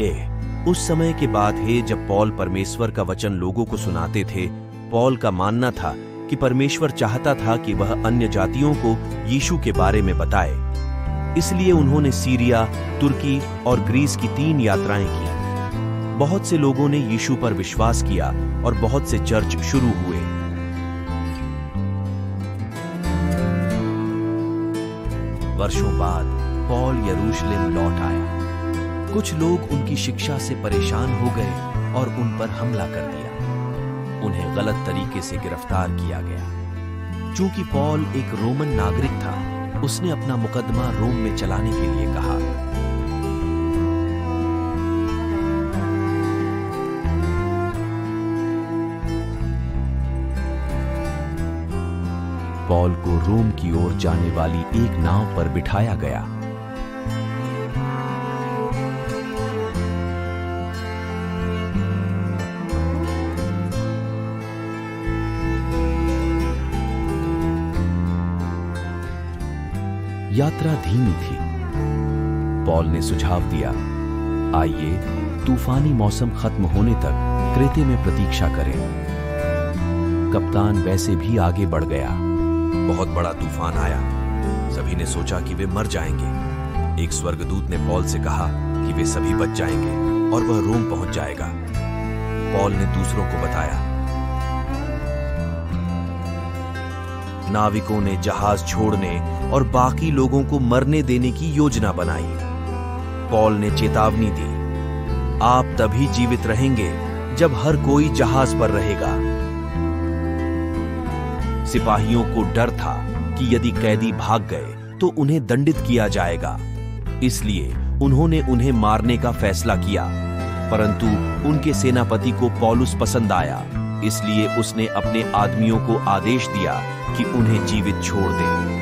ए, उस समय के बात है, जब पॉल परमेश्वर का वचन लोगों को सुनाते थे, पॉल का मानना था कि परमेश्वर चाहता था कि वह अन्य जातियों को यीशु के बारे में बताए। इसलिए उन्होंने सीरिया, तुर्की और ग्रीस की तीन यात्राएँ की। बहुत से लोगों ने यीशु पर विश्वास किया और बहुत से चर्च शुरू हुए। वर्षों बाद, पॉल यरूशलेम लौट आया। कुछ लोग उनकी शिक्षा से परेशान हो गए और उन पर हमला कर दिया। उन्हें गलत तरीके से गिरफ़्तार किया गया। चूँकि पॉल एक रोमन नागरिक था, उसने अपना मुकदमा रोम में चलाने के लिए कहा। पॉल को रोम की ओर जाने वाली एक नाव पर बिठाया गया। यात्रा धीमी थी। पॉल ने सुझाव दिया, आइए, तूफानी मौसम खत्म होने तक क्रेते में प्रतीक्षा करें। कप्तान वैसे भी आगे बढ़ गया। बहुत बड़ा तूफ़ान आया। सभी ने सोचा कि वे मर जाएँगे। एक स्वर्गदूत ने पॉल से कहा कि वे सभी बच जाएँगे और वह रोम पहुँच जाएगा। पॉल ने दूसरों को बताया नाविकों ने जहाज़ छोड़ने और बाकी लोगों को मरने देने की योजना बनाई। पॉल ने चेतावनी दी, आप तभी जीवित रहेंगे जब हर कोई जहाज़ पर रहेगा। सिपाहियों को डर था कि यदि कैदी भाग गए तो उन्हें दंडित किया जाएगा। इसलिए उन्होंने उन्हें मारने का फैसला किया, परंतु उनके सेनापति को पॉलुस पसंद आया। इसलिए उसने अपने आदमियों को आदेश दिया कि उन्हें जीवित छोड़ दें।